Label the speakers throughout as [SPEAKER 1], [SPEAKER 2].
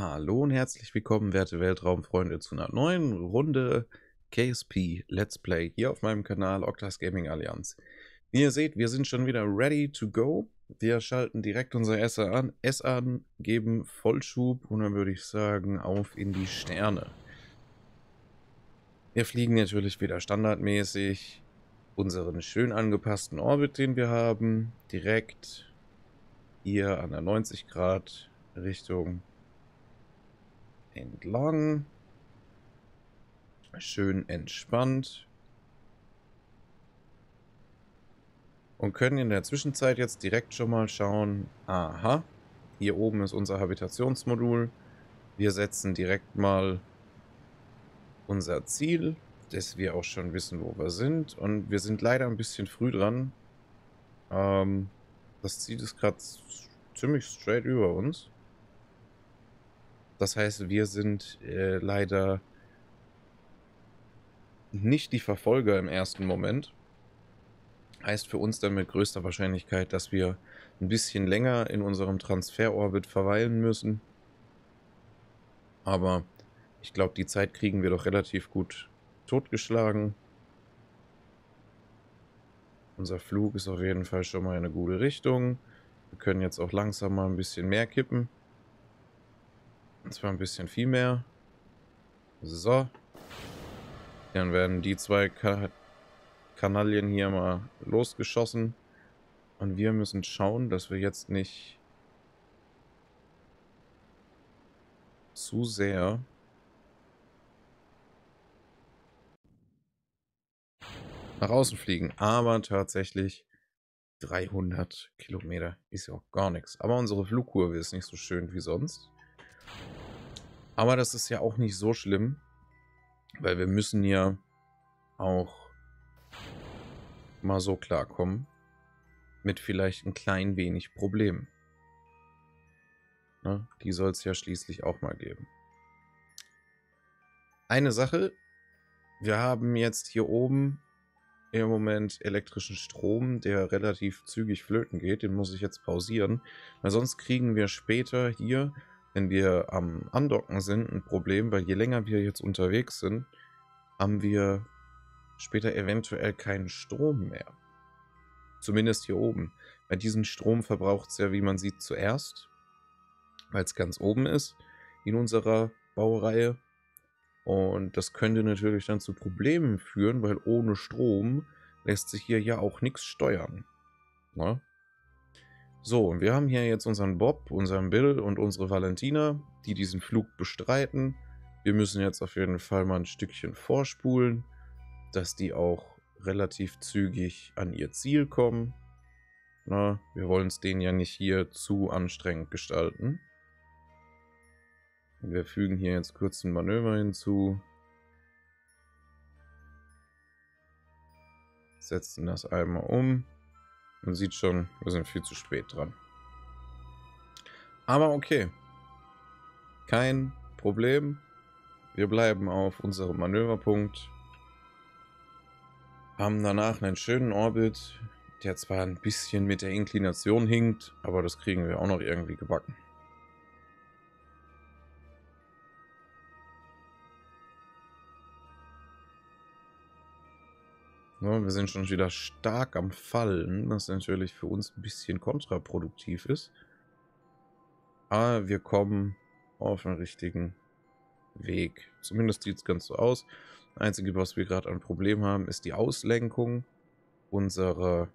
[SPEAKER 1] Hallo und herzlich willkommen, werte Weltraumfreunde, zu einer neuen Runde KSP Let's Play hier auf meinem Kanal Octas Gaming Allianz. Wie ihr seht, wir sind schon wieder ready to go. Wir schalten direkt unser S an, S an geben Vollschub und dann würde ich sagen, auf in die Sterne. Wir fliegen natürlich wieder standardmäßig unseren schön angepassten Orbit, den wir haben, direkt hier an der 90 Grad Richtung entlang. Schön entspannt. Und können in der Zwischenzeit jetzt direkt schon mal schauen, aha, hier oben ist unser Habitationsmodul. Wir setzen direkt mal unser Ziel, dass wir auch schon wissen, wo wir sind. Und wir sind leider ein bisschen früh dran. Ähm, das Ziel ist gerade ziemlich straight über uns. Das heißt, wir sind äh, leider nicht die Verfolger im ersten Moment. Heißt für uns dann mit größter Wahrscheinlichkeit, dass wir ein bisschen länger in unserem Transferorbit verweilen müssen. Aber ich glaube, die Zeit kriegen wir doch relativ gut totgeschlagen. Unser Flug ist auf jeden Fall schon mal in eine gute Richtung. Wir können jetzt auch langsam mal ein bisschen mehr kippen. Zwar ein bisschen viel mehr. So. Dann werden die zwei Ka Kanalien hier mal losgeschossen. Und wir müssen schauen, dass wir jetzt nicht zu sehr nach außen fliegen. Aber tatsächlich 300 Kilometer ist ja auch gar nichts. Aber unsere Flugkurve ist nicht so schön wie sonst. Aber das ist ja auch nicht so schlimm, weil wir müssen ja auch mal so klarkommen mit vielleicht ein klein wenig Problemen. Ne? Die soll es ja schließlich auch mal geben. Eine Sache, wir haben jetzt hier oben im Moment elektrischen Strom, der relativ zügig flöten geht. Den muss ich jetzt pausieren, weil sonst kriegen wir später hier wenn wir am Andocken sind, ein Problem, weil je länger wir jetzt unterwegs sind, haben wir später eventuell keinen Strom mehr. Zumindest hier oben. Bei diesem Strom verbraucht es ja, wie man sieht, zuerst, weil es ganz oben ist in unserer Baureihe. Und das könnte natürlich dann zu Problemen führen, weil ohne Strom lässt sich hier ja auch nichts steuern. Na? So, und wir haben hier jetzt unseren Bob, unseren Bill und unsere Valentina, die diesen Flug bestreiten. Wir müssen jetzt auf jeden Fall mal ein Stückchen vorspulen, dass die auch relativ zügig an ihr Ziel kommen. Na, wir wollen es denen ja nicht hier zu anstrengend gestalten. Wir fügen hier jetzt kurz ein Manöver hinzu. Setzen das einmal um. Man sieht schon, wir sind viel zu spät dran. Aber okay. Kein Problem. Wir bleiben auf unserem Manöverpunkt. Haben danach einen schönen Orbit, der zwar ein bisschen mit der Inklination hinkt, aber das kriegen wir auch noch irgendwie gebacken. Ja, wir sind schon wieder stark am Fallen, was natürlich für uns ein bisschen kontraproduktiv ist. Aber wir kommen auf den richtigen Weg. Zumindest sieht es ganz so aus. Das Einzige, was wir gerade ein Problem haben, ist die Auslenkung unserer,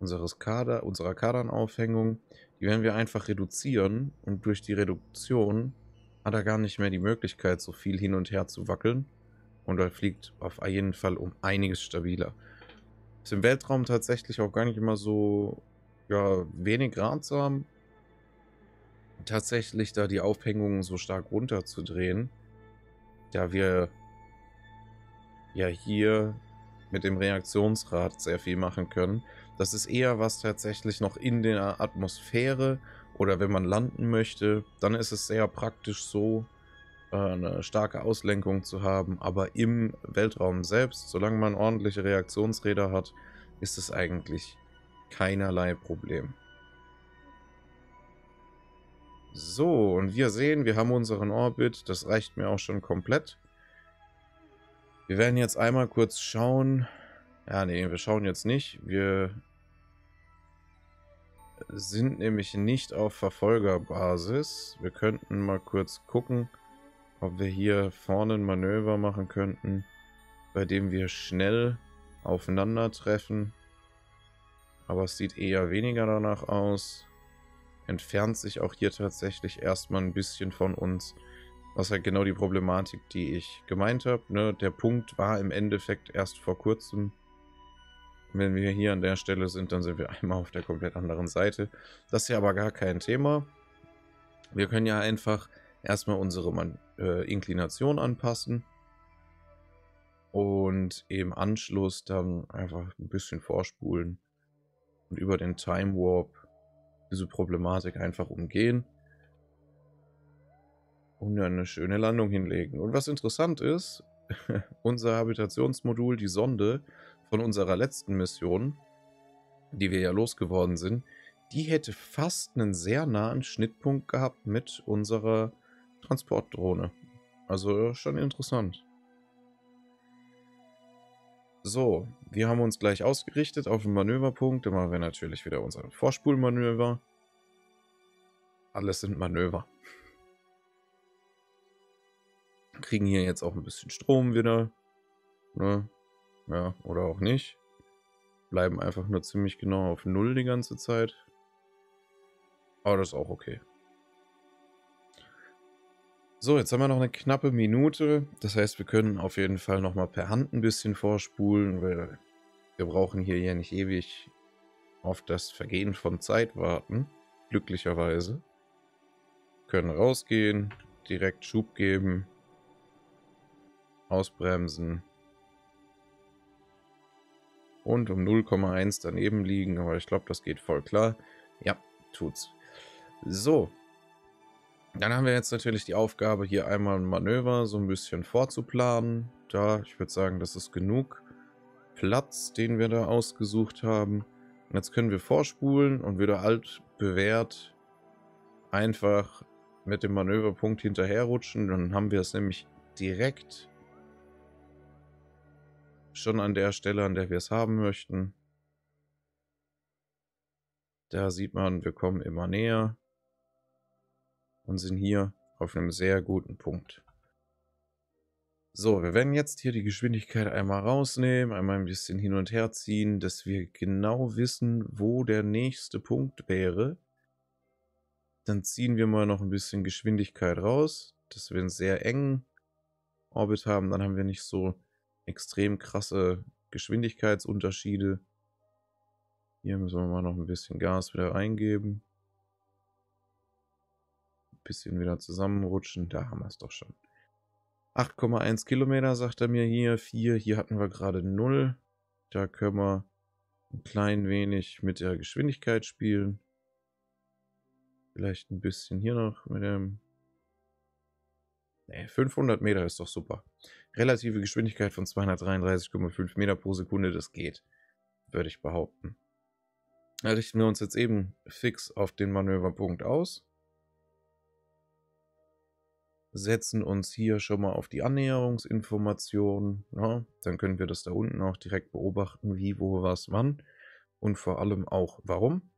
[SPEAKER 1] unseres Kader, unserer Kadernaufhängung. Die werden wir einfach reduzieren und durch die Reduktion hat er gar nicht mehr die Möglichkeit, so viel hin und her zu wackeln. Und er fliegt auf jeden Fall um einiges stabiler. Ist im Weltraum tatsächlich auch gar nicht immer so ja, wenig ratsam, tatsächlich da die Aufhängungen so stark runterzudrehen, da wir ja hier mit dem Reaktionsrad sehr viel machen können. Das ist eher was tatsächlich noch in der Atmosphäre oder wenn man landen möchte, dann ist es sehr praktisch so, eine starke Auslenkung zu haben, aber im Weltraum selbst, solange man ordentliche Reaktionsräder hat, ist es eigentlich keinerlei Problem. So, und wir sehen, wir haben unseren Orbit. Das reicht mir auch schon komplett. Wir werden jetzt einmal kurz schauen. Ja, nee, wir schauen jetzt nicht. Wir sind nämlich nicht auf Verfolgerbasis. Wir könnten mal kurz gucken, ob wir hier vorne ein Manöver machen könnten, bei dem wir schnell aufeinandertreffen. Aber es sieht eher weniger danach aus. Entfernt sich auch hier tatsächlich erstmal ein bisschen von uns. Was halt genau die Problematik, die ich gemeint habe. Ne? Der Punkt war im Endeffekt erst vor kurzem wenn wir hier an der Stelle sind, dann sind wir einmal auf der komplett anderen Seite. Das ist ja aber gar kein Thema. Wir können ja einfach erstmal unsere Man äh, Inklination anpassen. Und im Anschluss dann einfach ein bisschen vorspulen. Und über den Time Warp diese Problematik einfach umgehen. Und eine schöne Landung hinlegen. Und was interessant ist, unser Habitationsmodul, die Sonde, von unserer letzten Mission, die wir ja losgeworden sind, die hätte fast einen sehr nahen Schnittpunkt gehabt mit unserer Transportdrohne. Also schon interessant. So, wir haben uns gleich ausgerichtet auf den Manöverpunkt. Da machen wir natürlich wieder unser Vorspulmanöver. Alles sind Manöver. Kriegen hier jetzt auch ein bisschen Strom wieder. Ne? Ja, oder auch nicht. Bleiben einfach nur ziemlich genau auf Null die ganze Zeit. Aber das ist auch okay. So, jetzt haben wir noch eine knappe Minute. Das heißt, wir können auf jeden Fall nochmal per Hand ein bisschen vorspulen, weil wir brauchen hier ja nicht ewig auf das Vergehen von Zeit warten. Glücklicherweise. Können rausgehen, direkt Schub geben, ausbremsen und um 0,1 daneben liegen, aber ich glaube, das geht voll klar. Ja, tut's. So. Dann haben wir jetzt natürlich die Aufgabe, hier einmal ein Manöver so ein bisschen vorzuplanen. Da, ich würde sagen, das ist genug Platz, den wir da ausgesucht haben. Und jetzt können wir vorspulen und wieder alt bewährt einfach mit dem Manöverpunkt hinterherrutschen. Dann haben wir es nämlich direkt schon an der Stelle, an der wir es haben möchten. Da sieht man, wir kommen immer näher und sind hier auf einem sehr guten Punkt. So, wir werden jetzt hier die Geschwindigkeit einmal rausnehmen, einmal ein bisschen hin und her ziehen, dass wir genau wissen, wo der nächste Punkt wäre. Dann ziehen wir mal noch ein bisschen Geschwindigkeit raus, dass wir einen sehr engen Orbit haben. Dann haben wir nicht so extrem krasse Geschwindigkeitsunterschiede. Hier müssen wir mal noch ein bisschen Gas wieder reingeben. Bisschen wieder zusammenrutschen. Da haben wir es doch schon. 8,1 Kilometer sagt er mir hier. 4. Hier hatten wir gerade 0. Da können wir ein klein wenig mit der Geschwindigkeit spielen. Vielleicht ein bisschen hier noch mit dem... Ne, 500 Meter ist doch super relative Geschwindigkeit von 233,5 Meter pro Sekunde, das geht, würde ich behaupten. Da richten wir uns jetzt eben fix auf den Manöverpunkt aus. Setzen uns hier schon mal auf die Annäherungsinformation. Ja, dann können wir das da unten auch direkt beobachten, wie, wo, was, wann. Und vor allem auch warum.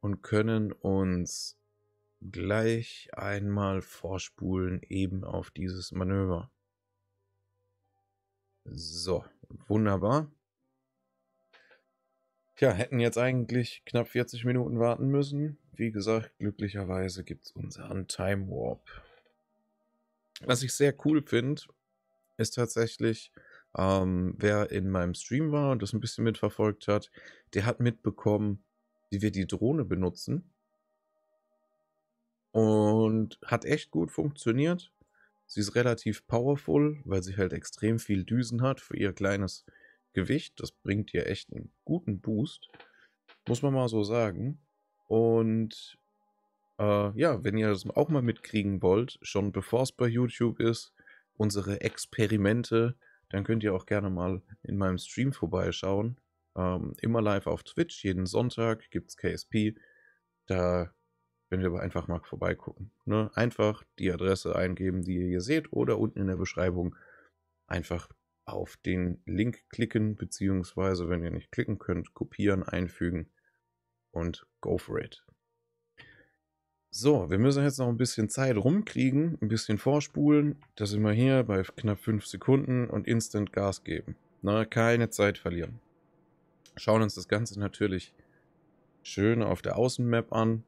[SPEAKER 1] Und können uns gleich einmal vorspulen eben auf dieses Manöver. So, wunderbar. Tja, hätten jetzt eigentlich knapp 40 Minuten warten müssen. Wie gesagt, glücklicherweise gibt es unseren Time Warp. Was ich sehr cool finde, ist tatsächlich, ähm, wer in meinem Stream war und das ein bisschen mitverfolgt hat, der hat mitbekommen, wie wir die Drohne benutzen. Und hat echt gut funktioniert. Sie ist relativ powerful, weil sie halt extrem viel Düsen hat für ihr kleines Gewicht. Das bringt ihr echt einen guten Boost. Muss man mal so sagen. Und äh, ja, wenn ihr das auch mal mitkriegen wollt, schon bevor es bei YouTube ist, unsere Experimente, dann könnt ihr auch gerne mal in meinem Stream vorbeischauen. Ähm, immer live auf Twitch, jeden Sonntag gibt es KSP Da können wir aber einfach mal vorbeigucken. Ne? Einfach die Adresse eingeben, die ihr hier seht, oder unten in der Beschreibung einfach auf den Link klicken, beziehungsweise, wenn ihr nicht klicken könnt, kopieren, einfügen und go for it. So, wir müssen jetzt noch ein bisschen Zeit rumkriegen, ein bisschen vorspulen. Da sind wir hier bei knapp 5 Sekunden und instant Gas geben. Na, keine Zeit verlieren. Schauen uns das Ganze natürlich schön auf der Außenmap an.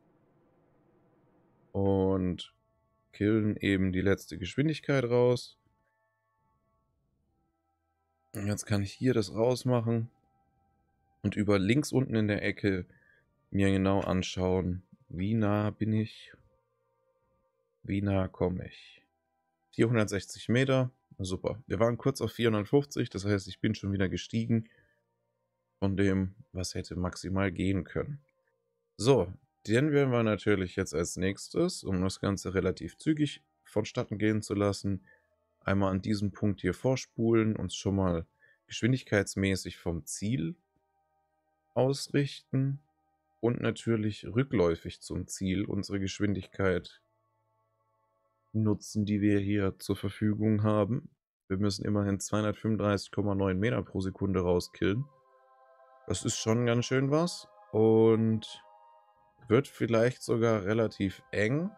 [SPEAKER 1] Und killen eben die letzte Geschwindigkeit raus. Und jetzt kann ich hier das rausmachen und über links unten in der Ecke mir genau anschauen, wie nah bin ich? Wie nah komme ich? 460 Meter. Super. Wir waren kurz auf 450, das heißt, ich bin schon wieder gestiegen von dem, was hätte maximal gehen können. So, den werden wir natürlich jetzt als nächstes, um das Ganze relativ zügig vonstatten gehen zu lassen, einmal an diesem Punkt hier vorspulen, uns schon mal geschwindigkeitsmäßig vom Ziel ausrichten und natürlich rückläufig zum Ziel unsere Geschwindigkeit nutzen, die wir hier zur Verfügung haben. Wir müssen immerhin 235,9 Meter pro Sekunde rauskillen. Das ist schon ganz schön was und wird vielleicht sogar relativ eng.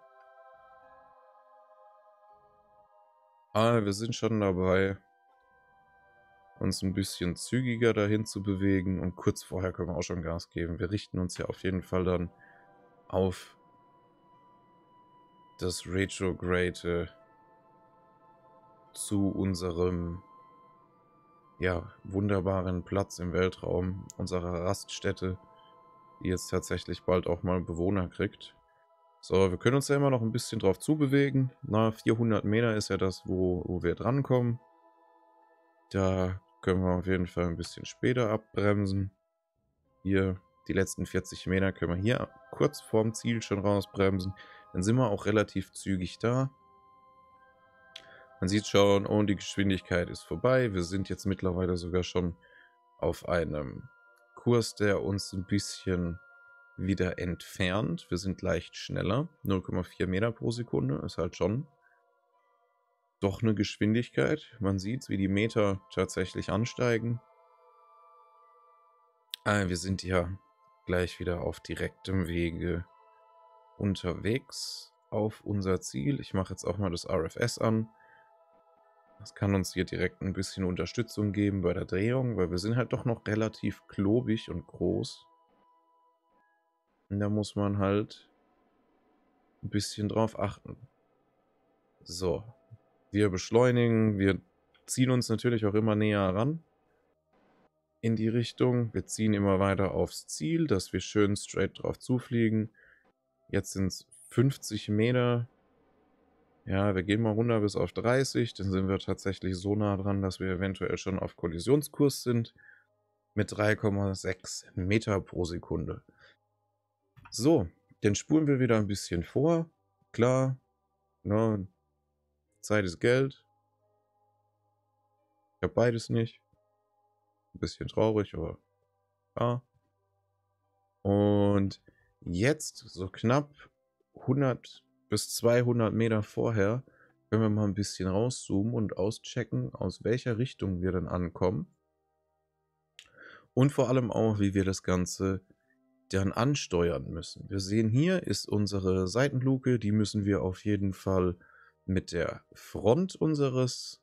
[SPEAKER 1] Aber wir sind schon dabei uns ein bisschen zügiger dahin zu bewegen und kurz vorher können wir auch schon Gas geben. Wir richten uns ja auf jeden Fall dann auf das Retrograde zu unserem ja, wunderbaren Platz im Weltraum, unserer Raststätte, die jetzt tatsächlich bald auch mal Bewohner kriegt. So, wir können uns ja immer noch ein bisschen drauf zubewegen. Na, 400 Meter ist ja das, wo, wo wir drankommen. Da können wir auf jeden Fall ein bisschen später abbremsen. Hier die letzten 40 Meter können wir hier kurz vorm Ziel schon rausbremsen. Dann sind wir auch relativ zügig da. Man sieht schon, oh, die Geschwindigkeit ist vorbei. Wir sind jetzt mittlerweile sogar schon auf einem Kurs, der uns ein bisschen wieder entfernt. Wir sind leicht schneller. 0,4 Meter pro Sekunde ist halt schon doch eine Geschwindigkeit. Man sieht, wie die Meter tatsächlich ansteigen. Ah, wir sind ja gleich wieder auf direktem Wege unterwegs auf unser Ziel. Ich mache jetzt auch mal das RFS an. Das kann uns hier direkt ein bisschen Unterstützung geben bei der Drehung, weil wir sind halt doch noch relativ klobig und groß. Und da muss man halt ein bisschen drauf achten. So, wir beschleunigen, wir ziehen uns natürlich auch immer näher ran in die Richtung. Wir ziehen immer weiter aufs Ziel, dass wir schön straight drauf zufliegen. Jetzt sind es 50 Meter. Ja, wir gehen mal runter bis auf 30. Dann sind wir tatsächlich so nah dran, dass wir eventuell schon auf Kollisionskurs sind. Mit 3,6 Meter pro Sekunde. So, dann spulen wir wieder ein bisschen vor. Klar, ne, Zeit ist Geld. Ich habe beides nicht. Ein bisschen traurig, aber ja. Und jetzt, so knapp 100 bis 200 Meter vorher, können wir mal ein bisschen rauszoomen und auschecken, aus welcher Richtung wir dann ankommen. Und vor allem auch, wie wir das Ganze dann ansteuern müssen. Wir sehen hier ist unsere Seitenluke, die müssen wir auf jeden Fall mit der Front unseres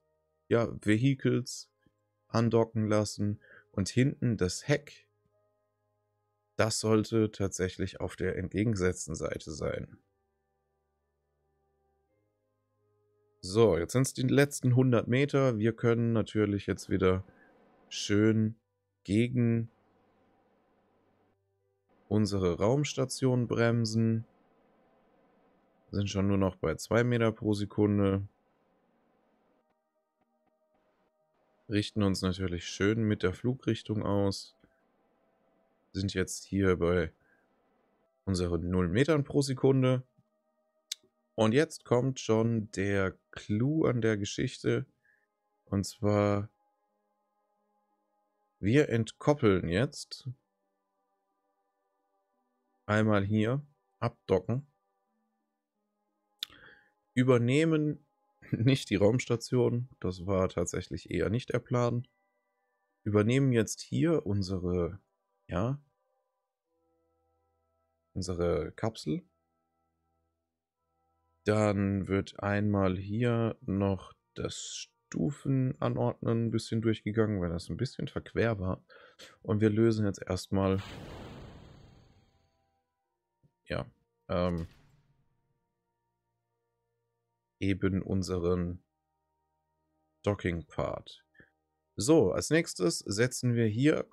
[SPEAKER 1] ja, Vehikels andocken lassen und hinten das Heck. Das sollte tatsächlich auf der entgegengesetzten Seite sein. So, jetzt sind es die letzten 100 Meter. Wir können natürlich jetzt wieder schön gegen unsere Raumstation bremsen sind schon nur noch bei 2 Meter pro Sekunde. Richten uns natürlich schön mit der Flugrichtung aus. Sind jetzt hier bei unseren 0 Metern pro Sekunde. Und jetzt kommt schon der Clou an der Geschichte. Und zwar, wir entkoppeln jetzt einmal hier abdocken. Übernehmen nicht die Raumstation, das war tatsächlich eher nicht der Plan. Übernehmen jetzt hier unsere, ja, unsere Kapsel. Dann wird einmal hier noch das Stufenanordnen ein bisschen durchgegangen, weil das ein bisschen verquer war. Und wir lösen jetzt erstmal ja, ähm, eben unseren Docking-Part. So, als nächstes setzen wir hier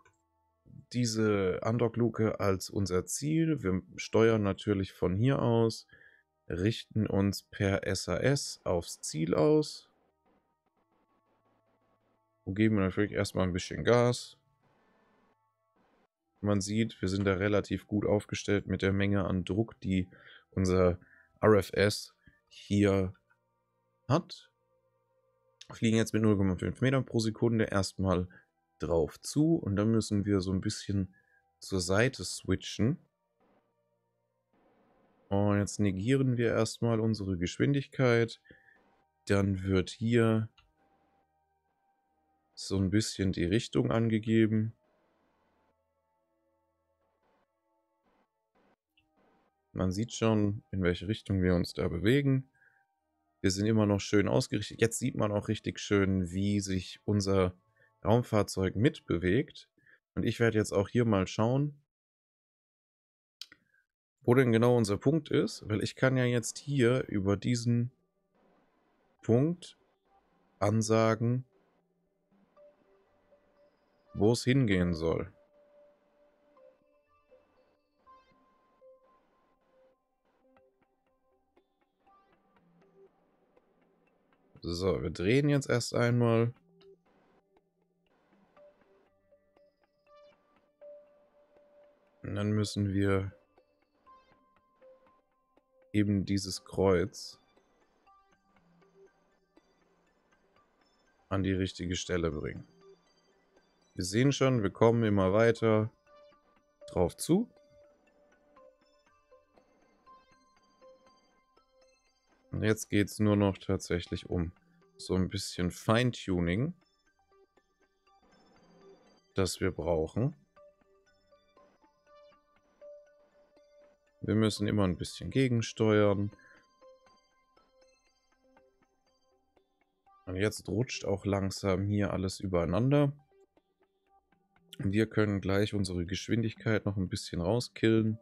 [SPEAKER 1] diese Undock-Luke als unser Ziel. Wir steuern natürlich von hier aus, richten uns per SAS aufs Ziel aus und geben natürlich erstmal ein bisschen Gas. Man sieht, wir sind da relativ gut aufgestellt mit der Menge an Druck, die unser RFS hier hat. Fliegen jetzt mit 0,5 Metern pro Sekunde erstmal drauf zu und dann müssen wir so ein bisschen zur Seite switchen. Und jetzt negieren wir erstmal unsere Geschwindigkeit. Dann wird hier so ein bisschen die Richtung angegeben. Man sieht schon, in welche Richtung wir uns da bewegen. Wir sind immer noch schön ausgerichtet. Jetzt sieht man auch richtig schön, wie sich unser Raumfahrzeug mitbewegt. Und ich werde jetzt auch hier mal schauen, wo denn genau unser Punkt ist, weil ich kann ja jetzt hier über diesen Punkt ansagen, wo es hingehen soll. So, wir drehen jetzt erst einmal. Und dann müssen wir eben dieses Kreuz an die richtige Stelle bringen. Wir sehen schon, wir kommen immer weiter drauf zu. Und jetzt geht es nur noch tatsächlich um so ein bisschen Feintuning, das wir brauchen. Wir müssen immer ein bisschen gegensteuern. Und jetzt rutscht auch langsam hier alles übereinander. Wir können gleich unsere Geschwindigkeit noch ein bisschen rauskillen.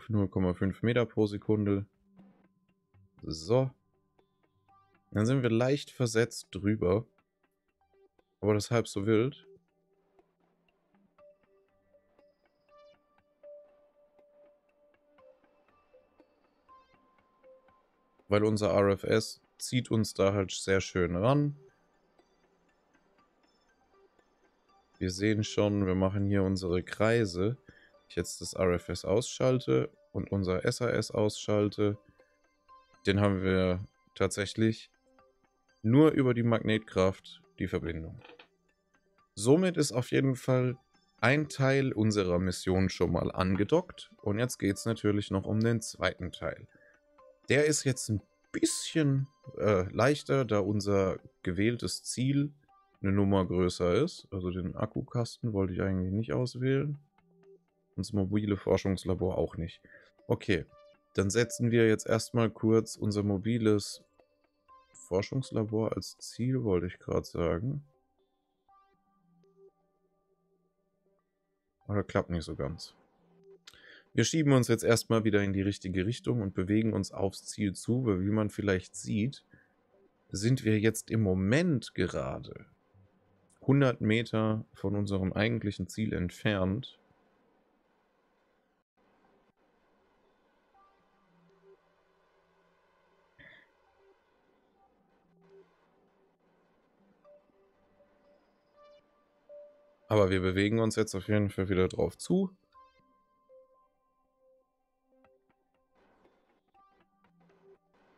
[SPEAKER 1] Auf 0,5 Meter pro Sekunde. So. Dann sind wir leicht versetzt drüber. Aber das halb so wild. Weil unser RFS zieht uns da halt sehr schön ran. Wir sehen schon, wir machen hier unsere Kreise ich jetzt das RFS ausschalte und unser SAS ausschalte, den haben wir tatsächlich nur über die Magnetkraft die Verbindung. Somit ist auf jeden Fall ein Teil unserer Mission schon mal angedockt und jetzt geht es natürlich noch um den zweiten Teil. Der ist jetzt ein bisschen äh, leichter, da unser gewähltes Ziel eine Nummer größer ist. Also den Akkukasten wollte ich eigentlich nicht auswählen. Das mobile Forschungslabor auch nicht. Okay, dann setzen wir jetzt erstmal kurz unser mobiles Forschungslabor als Ziel, wollte ich gerade sagen. Oder klappt nicht so ganz. Wir schieben uns jetzt erstmal wieder in die richtige Richtung und bewegen uns aufs Ziel zu, weil wie man vielleicht sieht, sind wir jetzt im Moment gerade 100 Meter von unserem eigentlichen Ziel entfernt. Aber wir bewegen uns jetzt auf jeden Fall wieder drauf zu.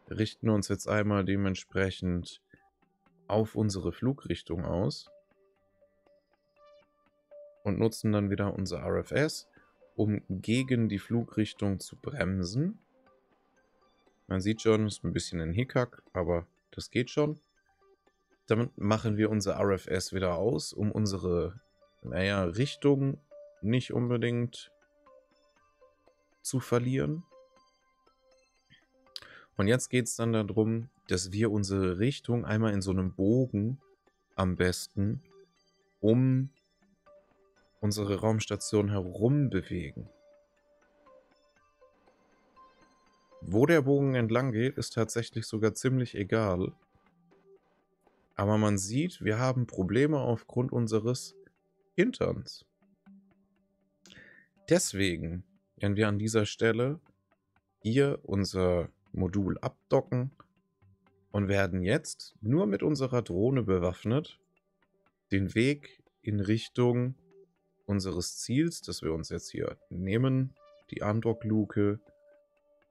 [SPEAKER 1] Richten uns jetzt einmal dementsprechend auf unsere Flugrichtung aus. Und nutzen dann wieder unser RFS, um gegen die Flugrichtung zu bremsen. Man sieht schon, es ist ein bisschen ein Hickhack, aber das geht schon. Damit machen wir unser RFS wieder aus, um unsere, naja, Richtung nicht unbedingt zu verlieren. Und jetzt geht es dann darum, dass wir unsere Richtung einmal in so einem Bogen am besten um unsere Raumstation herum bewegen. Wo der Bogen entlang geht, ist tatsächlich sogar ziemlich egal. Aber man sieht, wir haben Probleme aufgrund unseres Hinterns. Deswegen werden wir an dieser Stelle hier unser Modul abdocken und werden jetzt nur mit unserer Drohne bewaffnet den Weg in Richtung unseres Ziels, das wir uns jetzt hier nehmen, die Andock-Luke,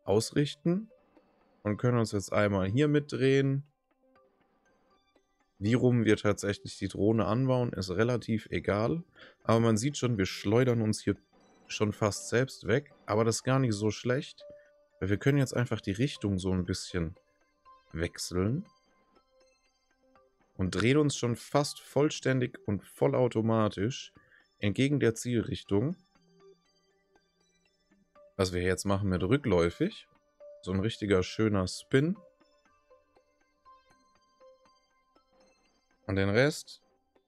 [SPEAKER 1] ausrichten und können uns jetzt einmal hier mitdrehen. Wie rum wir tatsächlich die Drohne anbauen, ist relativ egal. Aber man sieht schon, wir schleudern uns hier schon fast selbst weg. Aber das ist gar nicht so schlecht, weil wir können jetzt einfach die Richtung so ein bisschen wechseln. Und drehen uns schon fast vollständig und vollautomatisch entgegen der Zielrichtung. Was wir jetzt machen mit rückläufig. So ein richtiger schöner Spin. Und den Rest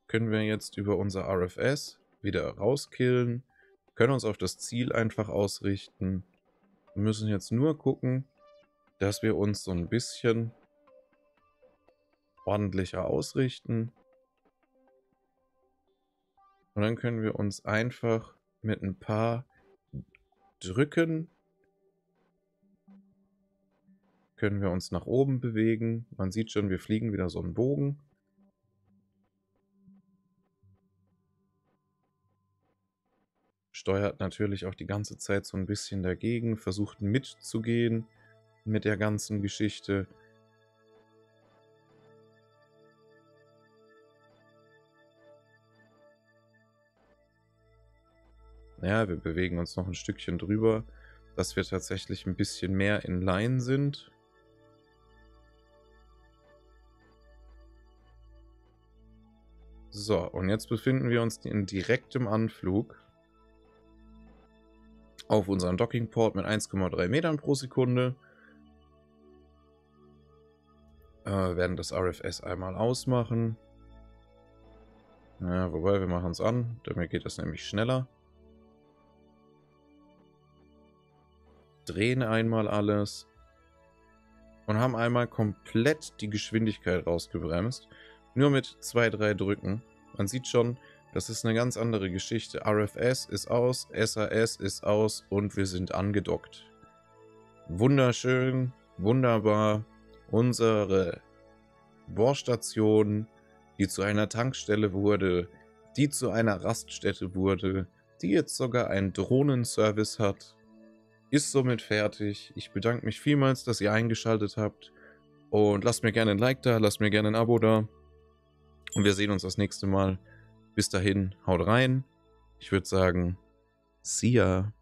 [SPEAKER 1] können wir jetzt über unser RFS wieder rauskillen. Können uns auf das Ziel einfach ausrichten. Wir müssen jetzt nur gucken, dass wir uns so ein bisschen ordentlicher ausrichten. Und dann können wir uns einfach mit ein paar Drücken können wir uns nach oben bewegen. Man sieht schon, wir fliegen wieder so einen Bogen. Steuert natürlich auch die ganze Zeit so ein bisschen dagegen, versucht mitzugehen mit der ganzen Geschichte. Ja, wir bewegen uns noch ein Stückchen drüber, dass wir tatsächlich ein bisschen mehr in Line sind. So, und jetzt befinden wir uns in direktem Anflug auf unseren Dockingport mit 1,3 Metern pro Sekunde. Äh, werden das RFS einmal ausmachen. Ja, wobei, wir machen es an. Damit geht das nämlich schneller. drehen einmal alles und haben einmal komplett die Geschwindigkeit rausgebremst. Nur mit zwei, drei Drücken. Man sieht schon, das ist eine ganz andere Geschichte. RFS ist aus, SAS ist aus und wir sind angedockt. Wunderschön, wunderbar. Unsere Bohrstation, die zu einer Tankstelle wurde, die zu einer Raststätte wurde, die jetzt sogar einen Drohnenservice hat ist somit fertig. Ich bedanke mich vielmals, dass ihr eingeschaltet habt. Und lasst mir gerne ein Like da, lasst mir gerne ein Abo da. Und wir sehen uns das nächste Mal. Bis dahin, haut rein. Ich würde sagen, see ya.